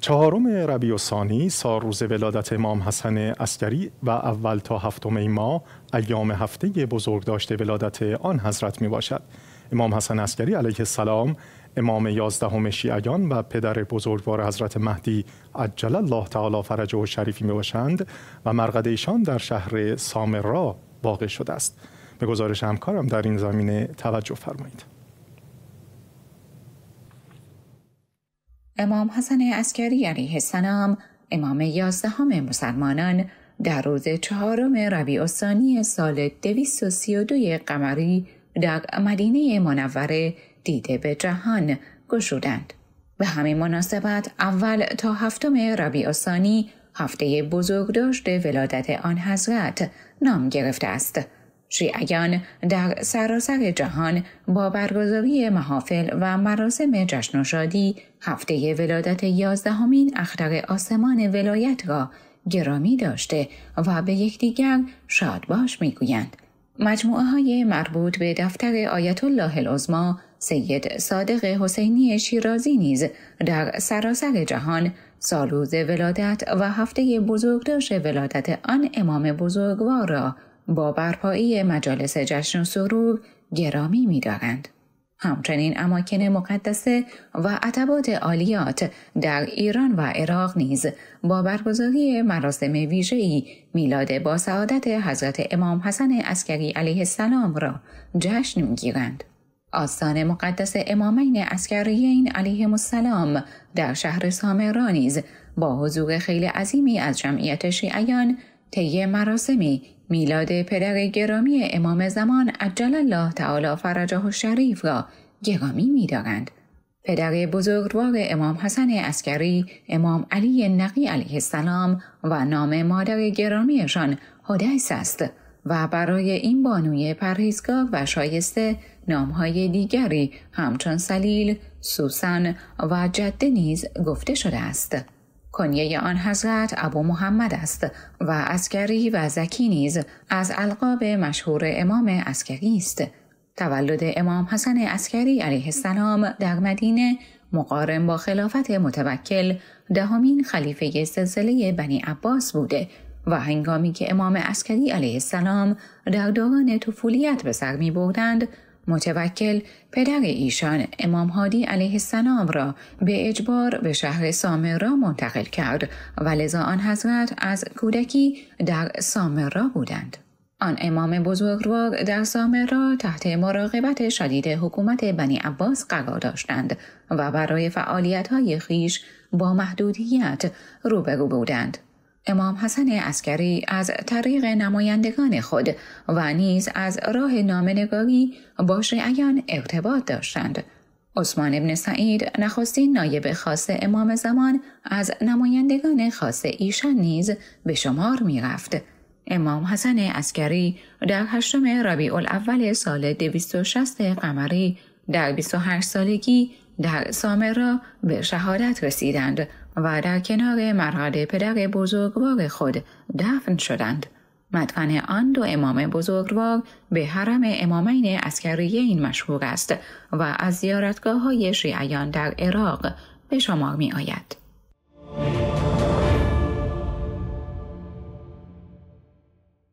چهارم ربیع ثانی سال روز ولادت امام حسن عسکری و اول تا هفتم ماه ایام هفته بزرگ داشته ولادت آن حضرت می باشد. امام حسن عسکری علیه السلام امام یازدهم شیعیان و پدر بزرگوار حضرت مهدی عجل الله تعالی فرجه و شریفی می باشند و مرقد ایشان در شهر سامرا واقع شده است. به گزارش همکارم در این زمینه توجه فرمایید. امام حسن عسکری علیه السلام امام یازدهم مسلمانان در روز چهارم ربیع الثانی سال 232 قمری در مدینه منوره دیده به جهان گشودند. به همین مناسبت اول تا هفتم ربیع الثانی هفته بزرگ داشته ولادت آن حضرت نام گرفته است. شیعیان در سراسر جهان با برگزاری محافل و مراسم جشن و شادی هفته ولادت یازدهمین اختر آسمان ولایت را گرامی داشته و به یکدیگر شاد باش می‌گویند. مجموعه های مربوط به دفتر آیت الله العظما سید صادق حسینی شیرازی نیز در سراسر جهان سالوز ولادت و هفته بزرگداشت ولادت آن امام بزرگوار را با برپایی مجالس جشن و سرور گرامی می دارند. همچنین اماکن مقدسه و عتبات عالیات در ایران و عراق نیز با برگزاری مراسم ویژه‌ای میلاد با سعادت حضرت امام حسن عسکری علیه السلام را جشن می‌گیرند. آستان مقدس امامین عسکریین علیه السلام در شهر سامرا نیز با حضور خیلی عظیمی از جمعیت شیعیان طی مراسمی میلاد پدر گرامی امام زمان عجل الله تعالی فرجه و شریف را گرامی میدارند. پدر بزرگوار امام حسن عسکری، امام علی نقی علیه السلام و نام مادر گرامیشان حدیث است و برای این بانوی پرهیزگار و شایسته نامهای دیگری همچون سلیل، سوسن و جده نیز گفته شده است. کنیه آن حضرت ابو محمد است و عسکری و زکی نیز از القاب مشهور امام عسکری است. تولد امام حسن عسکری علیه السلام در مدینه مقارن با خلافت متوکل دهمین خلیفه سلسله بنی عباس بوده و هنگامی که امام عسکری علیه السلام در دوران طفولیت به سر می بودند متوکل پدر ایشان امام هادی علیه السلام را به اجبار به شهر سامرا منتقل کرد و لذا آن حضرت از کودکی در سامرا بودند. آن امام بزرگوار در سامرا تحت مراقبت شدید حکومت بنی عباس قرار داشتند و برای فعالیت های خیش با محدودیت روبرو بودند. امام حسن عسکری از طریق نمایندگان خود و نیز از راه نامنگاری با شیعیان ارتباط داشتند. عثمان ابن سعید نخستین نایب خاص امام زمان از نمایندگان خاص ایشان نیز به شمار می رفت. امام حسن عسکری در هشتم ربیع الاول سال 260 قمری در 28 سالگی در سامرا به شهادت رسیدند و در کنار مرحله پدر بزرگوار خود دفن شدند. مدفن آن دو امام بزرگوار به حرم امامین این مشهور است و از زیارتگاه های شیعیان در عراق به شمار می آید.